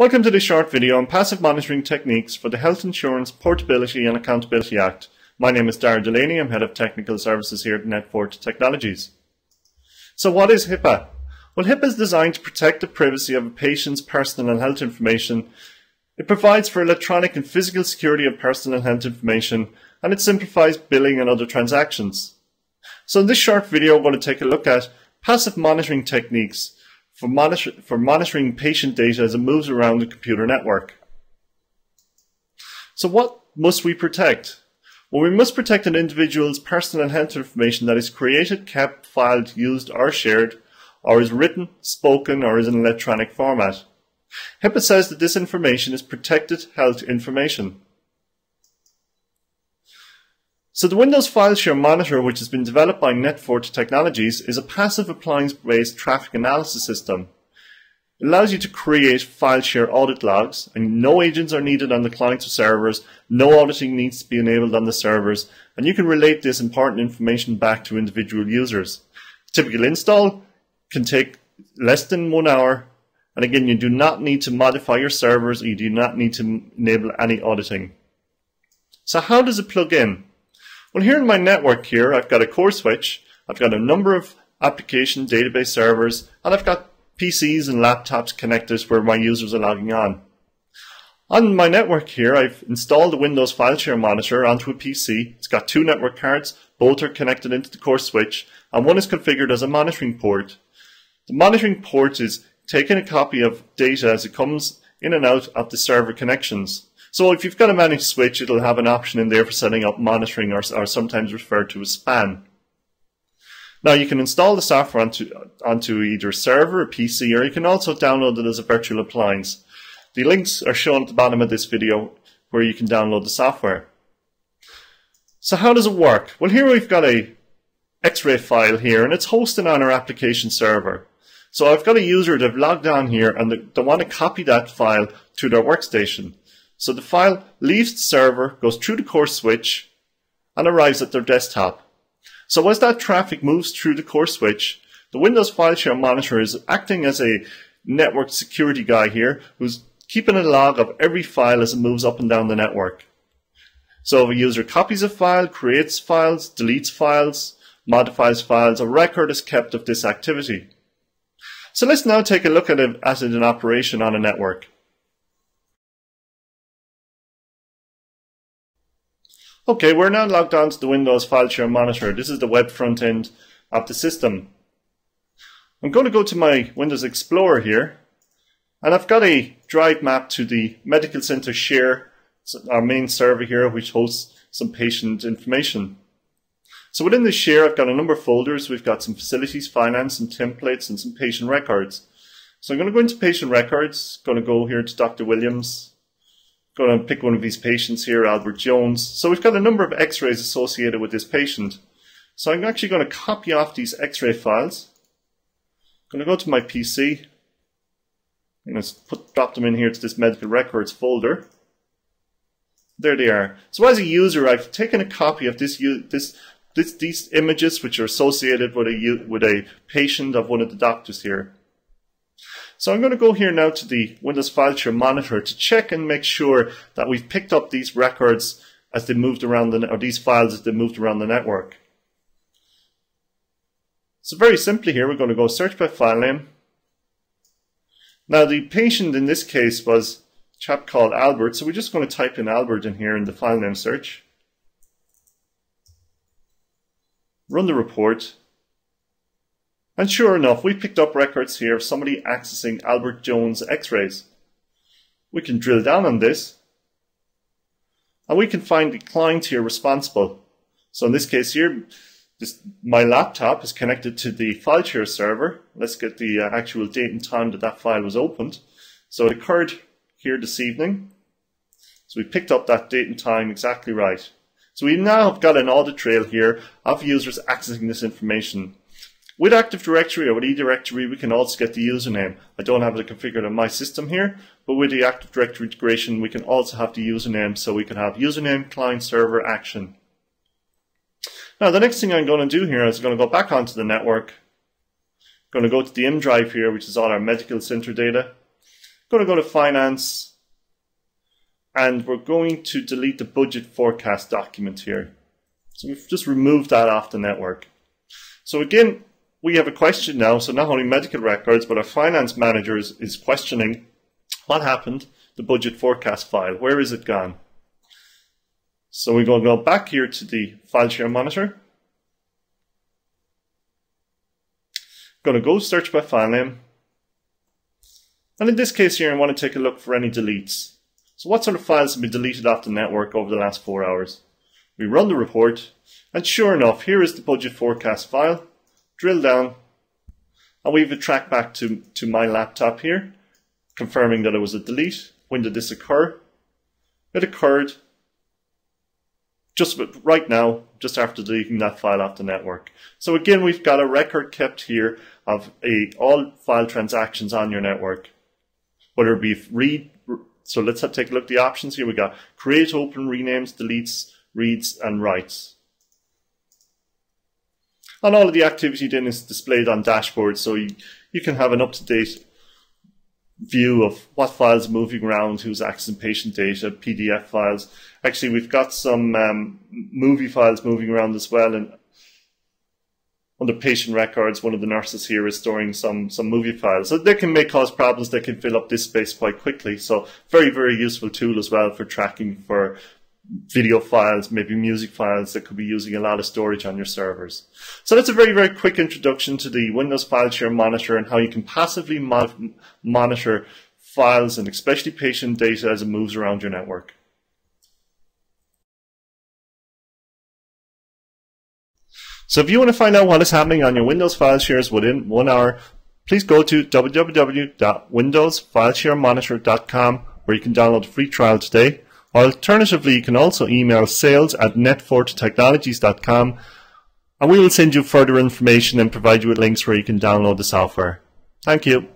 Welcome to this short video on passive monitoring techniques for the Health Insurance Portability and Accountability Act. My name is Darragh Delaney, I'm Head of Technical Services here at NetFort Technologies. So what is HIPAA? Well, HIPAA is designed to protect the privacy of a patient's personal and health information. It provides for electronic and physical security of personal health information, and it simplifies billing and other transactions. So in this short video, we're going to take a look at passive monitoring techniques for, monitor for monitoring patient data as it moves around the computer network. So what must we protect? Well, we must protect an individual's personal and health information that is created, kept, filed, used, or shared, or is written, spoken, or is in electronic format. HIPAA says that this information is protected health information. So the Windows File Share Monitor, which has been developed by NetFort Technologies, is a passive appliance-based traffic analysis system. It allows you to create file share audit logs, and no agents are needed on the clients or servers, no auditing needs to be enabled on the servers, and you can relate this important information back to individual users. Typical install can take less than one hour, and again, you do not need to modify your servers, you do not need to enable any auditing. So how does it plug in? Well, here in my network here, I've got a core switch, I've got a number of application database servers, and I've got PCs and laptops connected where my users are logging on. On my network here, I've installed the Windows File Share Monitor onto a PC. It's got two network cards, both are connected into the core switch, and one is configured as a monitoring port. The monitoring port is taking a copy of data as it comes in and out of the server connections. So if you've got a managed switch, it'll have an option in there for setting up monitoring or, or sometimes referred to as span. Now you can install the software onto, onto either a server, a PC, or you can also download it as a virtual appliance. The links are shown at the bottom of this video where you can download the software. So how does it work? Well here we've got a X-ray file here and it's hosted on our application server. So I've got a user that logged on here and they, they want to copy that file to their workstation. So the file leaves the server, goes through the core switch, and arrives at their desktop. So as that traffic moves through the core switch, the Windows File Share Monitor is acting as a network security guy here who's keeping a log of every file as it moves up and down the network. So if a user copies a file, creates files, deletes files, modifies files, a record is kept of this activity. So let's now take a look at it as an operation on a network. Okay, we're now logged on to the Windows File Share Monitor. This is the web front end of the system. I'm going to go to my Windows Explorer here, and I've got a drive map to the Medical Center Share, our main server here, which hosts some patient information. So within the share, I've got a number of folders. We've got some facilities, finance, and templates, and some patient records. So I'm going to go into patient records, going to go here to Dr. Williams, going to pick one of these patients here, Albert Jones. So we've got a number of x-rays associated with this patient. So I'm actually going to copy off these x-ray files. I'm going to go to my PC. I'm going to put, drop them in here to this medical records folder. There they are. So as a user, I've taken a copy of this, this, this these images which are associated with a, with a patient of one of the doctors here. So I'm going to go here now to the Windows File Share Monitor to check and make sure that we've picked up these records as they moved around the, or these files as they moved around the network. So very simply here, we're going to go search by file name. Now the patient in this case was a chap called Albert, so we're just going to type in Albert in here in the file name search. Run the report. And sure enough, we picked up records here of somebody accessing Albert Jones x-rays. We can drill down on this and we can find the client here responsible. So in this case here, this, my laptop is connected to the file share server. Let's get the uh, actual date and time that that file was opened. So it occurred here this evening. So we picked up that date and time exactly right. So we now have got an audit trail here of users accessing this information. With Active Directory or with eDirectory, we can also get the username. I don't have it configured on my system here, but with the Active Directory integration, we can also have the username, so we can have username, client, server, action. Now, the next thing I'm going to do here is I'm going to go back onto the network. I'm going to go to the M drive here, which is all our medical center data. going to go to finance and we're going to delete the budget forecast document here. So we've just removed that off the network. So again, we have a question now. So not only medical records, but our finance manager is, is questioning what happened, the budget forecast file, where is it gone? So we're going to go back here to the file share monitor. Going to go search by file name. And in this case here, I want to take a look for any deletes. So what sort of files have been deleted off the network over the last four hours? We run the report, and sure enough, here is the budget forecast file. Drill down, and we have a track back to, to my laptop here, confirming that it was a delete. When did this occur? It occurred just right now, just after deleting that file off the network. So again, we've got a record kept here of a, all file transactions on your network, whether it be read. So let's have, take a look at the options here. We got create, open, renames, deletes, reads, and writes. And all of the activity then is displayed on dashboard, so you, you can have an up-to-date view of what files are moving around, who's accessing patient data, PDF files. Actually, we've got some um, movie files moving around as well. And under patient records, one of the nurses here is storing some, some movie files. So they can make cause problems. They can fill up this space quite quickly. So very, very useful tool as well for tracking for video files, maybe music files that could be using a lot of storage on your servers. So that's a very, very quick introduction to the Windows File Share Monitor and how you can passively mo monitor files and especially patient data as it moves around your network. So if you want to find out what is happening on your Windows file shares within one hour, please go to www.windowsfilesharemonitor.com where you can download a free trial today. Alternatively, you can also email sales at netforttechnologies.com and we will send you further information and provide you with links where you can download the software. Thank you.